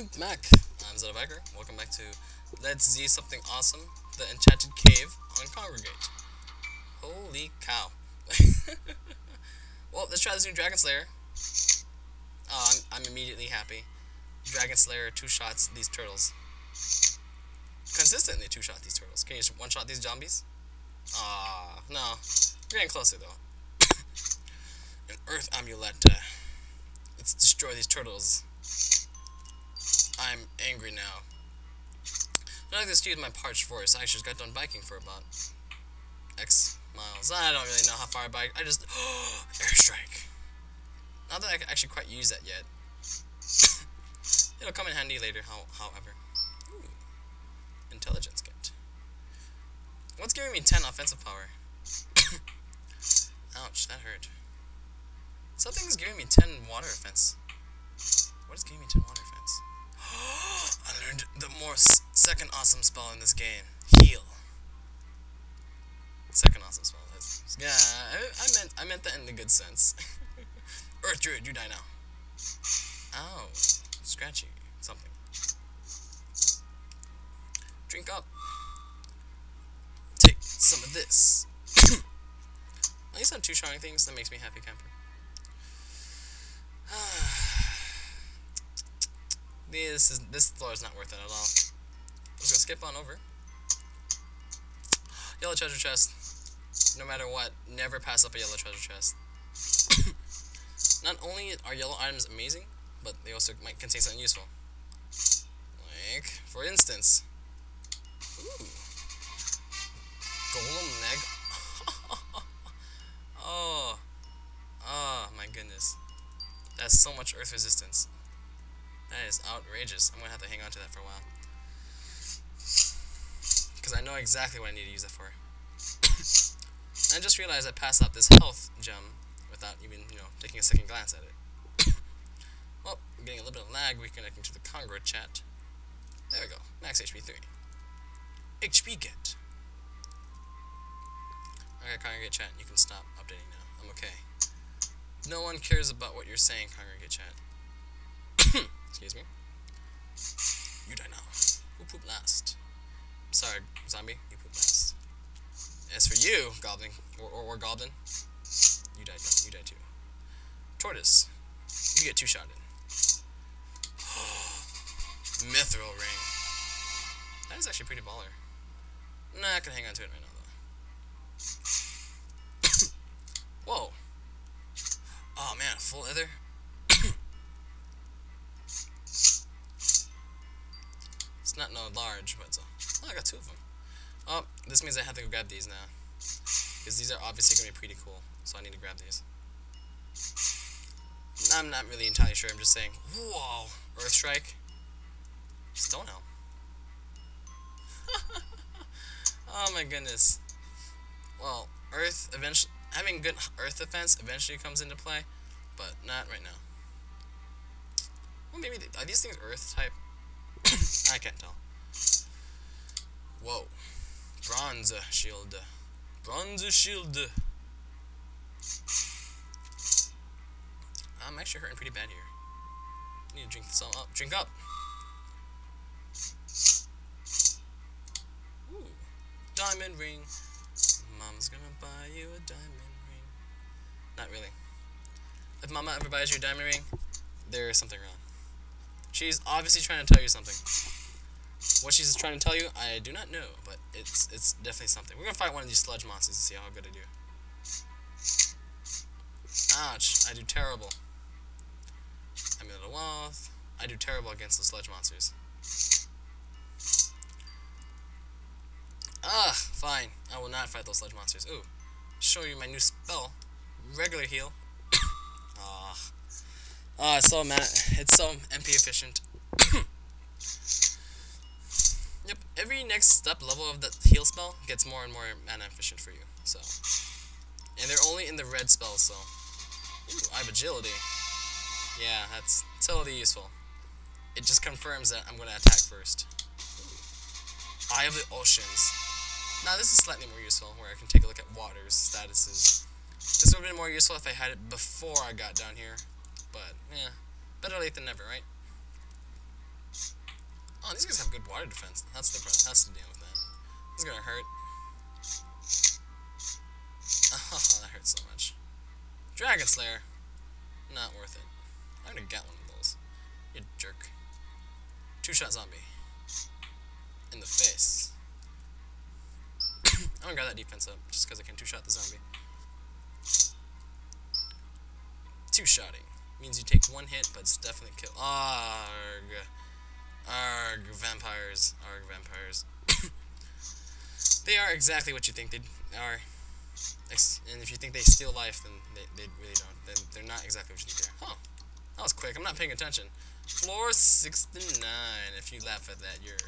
I'm back. I'm Viker. Welcome back to Let's See Something Awesome, the Enchanted Cave on Kongregate. Holy cow. well, let's try this new Dragon Slayer. Oh, I'm, I'm immediately happy. Dragon Slayer two shots these turtles. Consistently two shot these turtles. Can you just one shot these zombies? Ah, no. We're getting closer though. An Earth Amulet. Uh, let's destroy these turtles. I'm angry now. I like to excuse my parched voice. I just got done biking for about X miles. I don't really know how far I bike. I just airstrike. Not that I can actually quite use that yet. It'll come in handy later. How, however, Ooh. intelligence kit. What's giving me 10 offensive power? Ouch, that hurt. Something's giving me 10 water offense. What is giving me 10 water offense? I learned the more second awesome spell in this game. Heal. Second awesome spell. Yeah, I, I meant I meant that in the good sense. Earth Druid, you die now. Ow. Scratchy. Something. Drink up. Take some of this. At least I'm two trying things. That makes me happy camper. This is this floor is not worth it at all. Just gonna skip on over. Yellow treasure chest. No matter what, never pass up a yellow treasure chest. not only are yellow items amazing, but they also might contain something useful. Like, for instance, ooh, golem leg. oh, oh my goodness, that's so much earth resistance. That is outrageous. I'm gonna have to hang on to that for a while. Because I know exactly what I need to use that for. I just realized I passed out this health gem without even, you know, taking a second glance at it. well, I'm getting a little bit of lag reconnecting to the Congo chat. There we go. Max HP 3. HP get. Okay, Kongregate chat, you can stop updating now. I'm okay. No one cares about what you're saying, Kongregate chat. Excuse me. You die now. Who pooped last? Sorry, zombie. You pooped last. As for you, goblin, or, or, or goblin, you died. You died too. Tortoise, you get two shot in. Mithril ring. That is actually pretty baller. Nah, I can hang on to it right now though. Whoa. Oh man, full leather. Large, but oh, I got two of them. Oh, this means I have to go grab these now. Because these are obviously going to be pretty cool, so I need to grab these. I'm not really entirely sure, I'm just saying, whoa, Earth Strike, Stonehelm. oh my goodness. Well, Earth eventually, having good Earth defense eventually comes into play, but not right now. Well, maybe, are these things Earth type? I can't tell. Whoa. Bronze shield. Bronze shield. I'm actually hurting pretty bad here. I need to drink some up. Drink up. Ooh. Diamond ring. Mom's gonna buy you a diamond ring. Not really. If mama ever buys you a diamond ring, there is something wrong. She's obviously trying to tell you something. What she's trying to tell you, I do not know, but it's it's definitely something. We're gonna fight one of these sludge monsters and see how good I do. Ouch, I do terrible. I'm in the wealth. I do terrible against the sludge monsters. Ah, fine. I will not fight those sludge monsters. Ooh, show you my new spell. Regular heal. Ah. Oh, it's so mana. It's so MP efficient. Every next step level of the heal spell gets more and more mana efficient for you. So, and they're only in the red spells. So, Ooh, I have agility. Yeah, that's totally useful. It just confirms that I'm gonna attack first. Eye of the Oceans. Now this is slightly more useful, where I can take a look at water's statuses. This would have been more useful if I had it before I got down here. But, yeah, better late than never, right? Oh, these guys have good water defense. That's the problem. That's the deal with that. This is gonna hurt. Oh, that hurts so much. Dragon Slayer. Not worth it. I'm gonna get one of those. You jerk. Two shot zombie. In the face. I'm gonna grab that defense up just because I can two shot the zombie. Two shotting means you take one hit, but it's definitely kill. Arg. Arg, vampires. Arg, vampires. they are exactly what you think they are. And if you think they steal life, then they, they really don't. Then they're not exactly what you think they are. Huh. That was quick. I'm not paying attention. Floor 69. If you laugh at that, you're